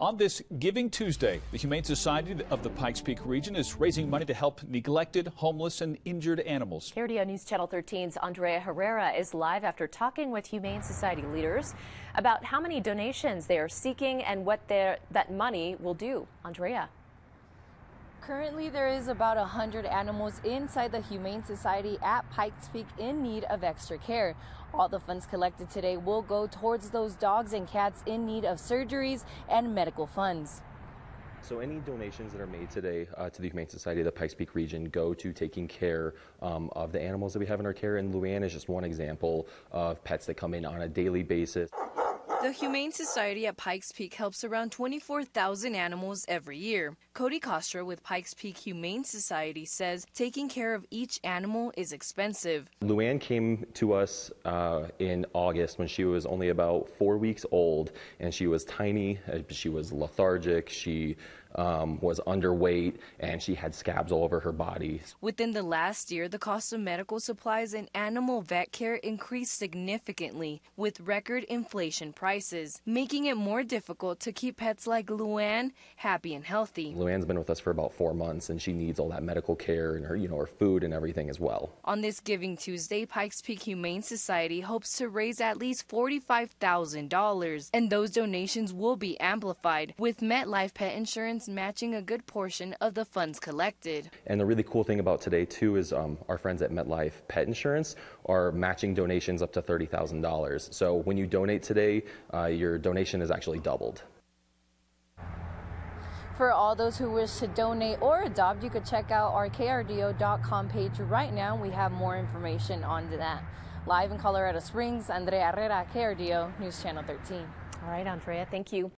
On this Giving Tuesday, the Humane Society of the Pikes Peak region is raising money to help neglected, homeless, and injured animals. KRDO News Channel 13's Andrea Herrera is live after talking with Humane Society leaders about how many donations they are seeking and what that money will do. Andrea. Currently, there is about 100 animals inside the Humane Society at Pikes Peak in need of extra care. All the funds collected today will go towards those dogs and cats in need of surgeries and medical funds. So any donations that are made today uh, to the Humane Society of the Pikes Peak region go to taking care um, of the animals that we have in our care. And Luann is just one example of pets that come in on a daily basis. The Humane Society at Pikes Peak helps around 24,000 animals every year. Cody Costro with Pikes Peak Humane Society says taking care of each animal is expensive. Luann came to us uh, in August when she was only about four weeks old and she was tiny, uh, she was lethargic, she um, was underweight, and she had scabs all over her body. Within the last year, the cost of medical supplies and animal vet care increased significantly with record inflation prices, making it more difficult to keep pets like Luann happy and healthy. Luann's been with us for about four months, and she needs all that medical care and her, you know, her food and everything as well. On this Giving Tuesday, Pikes Peak Humane Society hopes to raise at least $45,000, and those donations will be amplified with MetLife Pet Insurance matching a good portion of the funds collected. And the really cool thing about today, too, is um, our friends at MetLife Pet Insurance are matching donations up to $30,000. So when you donate today, uh, your donation is actually doubled. For all those who wish to donate or adopt, you could check out our krdo.com page right now. We have more information on that. Live in Colorado Springs, Andrea Herrera, KRDO News Channel 13. All right, Andrea, thank you.